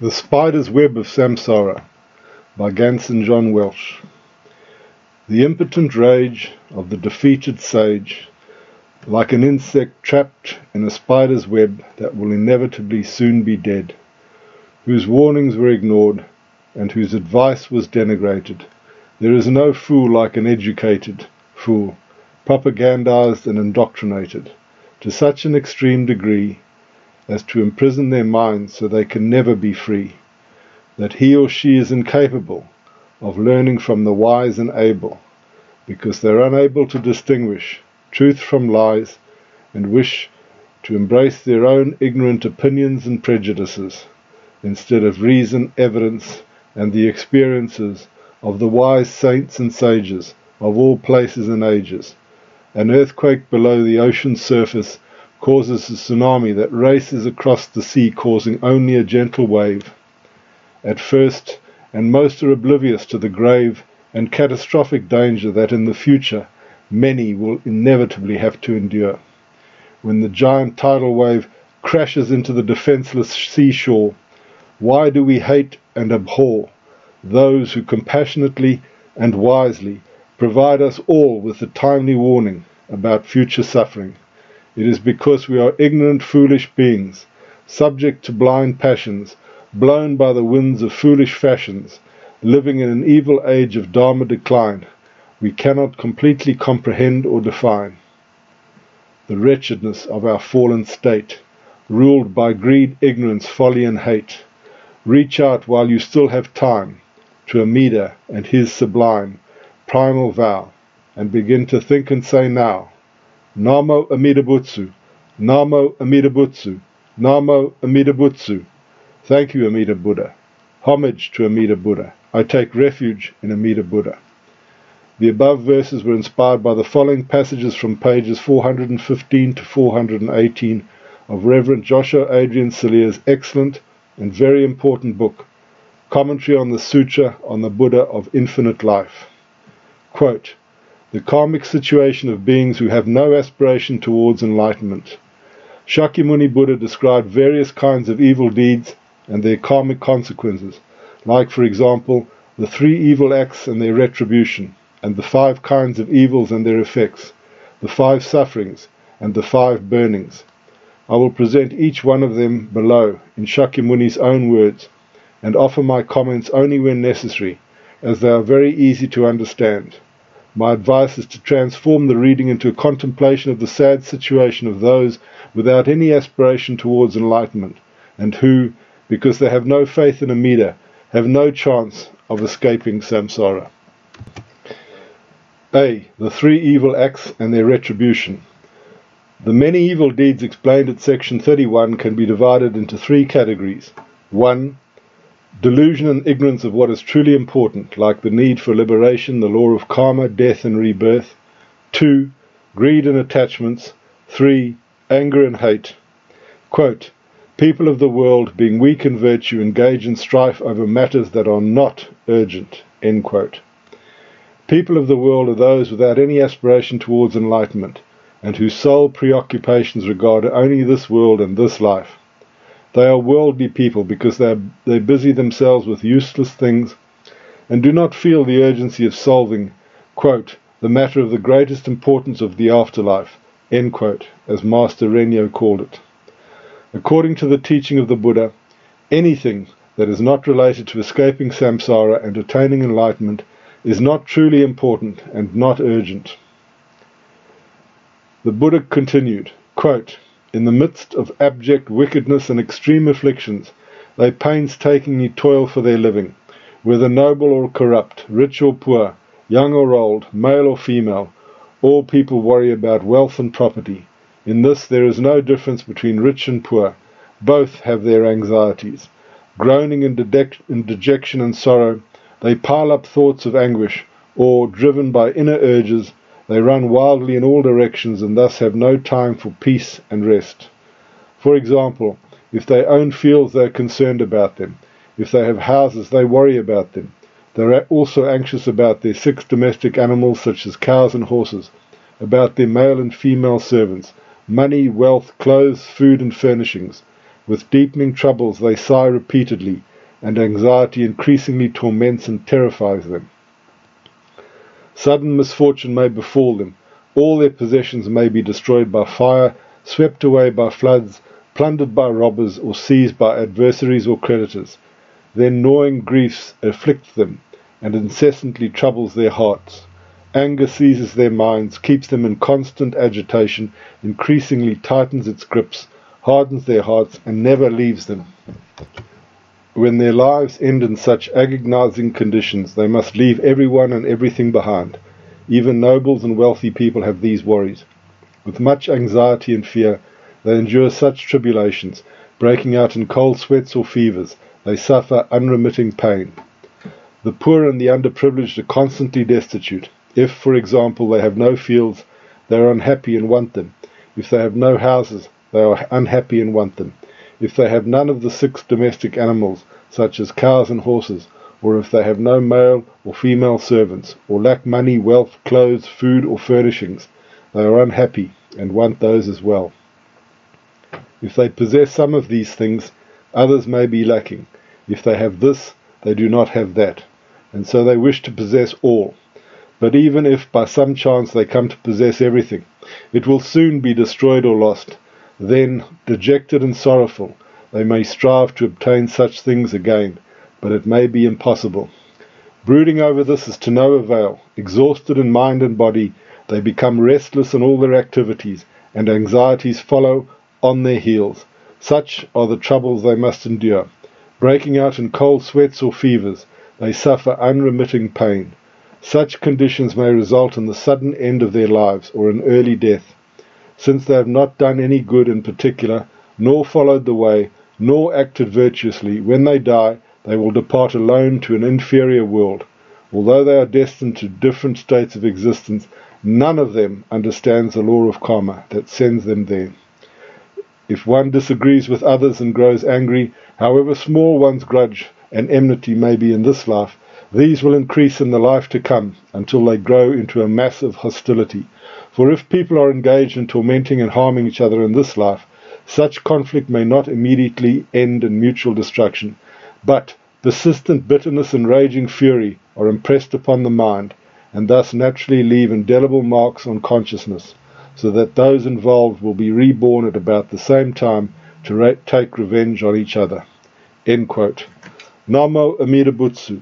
The Spider's Web of Samsara by Gansen John Welch The impotent rage of the defeated sage, like an insect trapped in a spider's web that will inevitably soon be dead, whose warnings were ignored and whose advice was denigrated. There is no fool like an educated fool, propagandized and indoctrinated to such an extreme degree as to imprison their minds so they can never be free, that he or she is incapable of learning from the wise and able, because they're unable to distinguish truth from lies and wish to embrace their own ignorant opinions and prejudices instead of reason, evidence, and the experiences of the wise saints and sages of all places and ages. An earthquake below the ocean's surface causes a tsunami that races across the sea, causing only a gentle wave. At first, and most are oblivious to the grave and catastrophic danger that in the future many will inevitably have to endure. When the giant tidal wave crashes into the defenseless seashore, why do we hate and abhor those who compassionately and wisely provide us all with a timely warning about future suffering? It is because we are ignorant, foolish beings, subject to blind passions, blown by the winds of foolish fashions, living in an evil age of Dharma decline, we cannot completely comprehend or define the wretchedness of our fallen state, ruled by greed, ignorance, folly, and hate. Reach out while you still have time to Amida and his sublime primal vow, and begin to think and say now Namo Amida Butsu, Namo Amida Butsu, Namo Amida Butsu. Thank you, Amida Buddha. Homage to Amida Buddha. I take refuge in Amida Buddha. The above verses were inspired by the following passages from pages 415 to 418 of Reverend Josho Adrian Cirlea's excellent and very important book, Commentary on the Sutra on the Buddha of Infinite Life. Quote, the karmic situation of beings who have no aspiration towards enlightenment. Shakyamuni Buddha described various kinds of evil deeds and their karmic consequences, like, for example, the three evil acts and their retribution, and the five kinds of evils and their effects, the five sufferings, and the five burnings. I will present each one of them below in Shakyamuni's own words, and offer my comments only when necessary, as they are very easy to understand. My advice is to transform the reading into a contemplation of the sad situation of those without any aspiration towards enlightenment, and who, because they have no faith in Amida, have no chance of escaping samsara. A. The three evil acts and their retribution. The many evil deeds explained at section 31 can be divided into three categories. 1 delusion and ignorance of what is truly important, like the need for liberation, the law of karma, death and rebirth. 2. Greed and attachments. 3. Anger and hate. Quote, People of the world, being weak in virtue, engage in strife over matters that are not urgent. End quote. People of the world are those without any aspiration towards enlightenment, and whose sole preoccupations regard only this world and this life. They are worldly people because they, are, they busy themselves with useless things and do not feel the urgency of solving, quote, the matter of the greatest importance of the afterlife, end quote, as Master Rennyo called it. According to the teaching of the Buddha, anything that is not related to escaping samsara and attaining enlightenment is not truly important and not urgent. The Buddha continued, quote, in the midst of abject wickedness and extreme afflictions, they painstakingly toil for their living, whether noble or corrupt, rich or poor, young or old, male or female. All people worry about wealth and property. In this there is no difference between rich and poor. Both have their anxieties. Groaning in, in dejection and sorrow, they pile up thoughts of anguish, or, driven by inner urges, they run wildly in all directions and thus have no time for peace and rest. For example, if they own fields, they are concerned about them. If they have houses, they worry about them. They are also anxious about their six domestic animals, such as cows and horses, about their male and female servants, money, wealth, clothes, food, and furnishings. With deepening troubles they sigh repeatedly, and anxiety increasingly torments and terrifies them. Sudden misfortune may befall them. All their possessions may be destroyed by fire, swept away by floods, plundered by robbers, or seized by adversaries or creditors. Then gnawing griefs afflict them, and incessantly troubles their hearts. Anger seizes their minds, keeps them in constant agitation, increasingly tightens its grips, hardens their hearts, and never leaves them. When their lives end in such agonizing conditions, they must leave everyone and everything behind. Even nobles and wealthy people have these worries. With much anxiety and fear, they endure such tribulations, breaking out in cold sweats or fevers. They suffer unremitting pain. The poor and the underprivileged are constantly destitute. If, for example, they have no fields, they are unhappy and want them. If they have no houses, they are unhappy and want them. If they have none of the six domestic animals, such as cows and horses, or if they have no male or female servants, or lack money, wealth, clothes, food, or furnishings, they are unhappy and want those as well. If they possess some of these things, others may be lacking. If they have this, they do not have that, and so they wish to possess all. But even if by some chance they come to possess everything, it will soon be destroyed or lost. Then, dejected and sorrowful, they may strive to obtain such things again, but it may be impossible. Brooding over this is to no avail. Exhausted in mind and body, they become restless in all their activities, and anxieties follow on their heels. Such are the troubles they must endure. Breaking out in cold sweats or fevers, they suffer unremitting pain. Such conditions may result in the sudden end of their lives or an early death. Since they have not done any good in particular, nor followed the way, nor acted virtuously, when they die, they will depart alone to an inferior world. Although they are destined to different states of existence, none of them understands the law of karma that sends them there. If one disagrees with others and grows angry, however small one's grudge and enmity may be in this life, these will increase in the life to come until they grow into a massive hostility. For if people are engaged in tormenting and harming each other in this life, such conflict may not immediately end in mutual destruction, but persistent bitterness and raging fury are impressed upon the mind, and thus naturally leave indelible marks on consciousness, so that those involved will be reborn at about the same time to take revenge on each other. End quote. Namo Amida Butsu.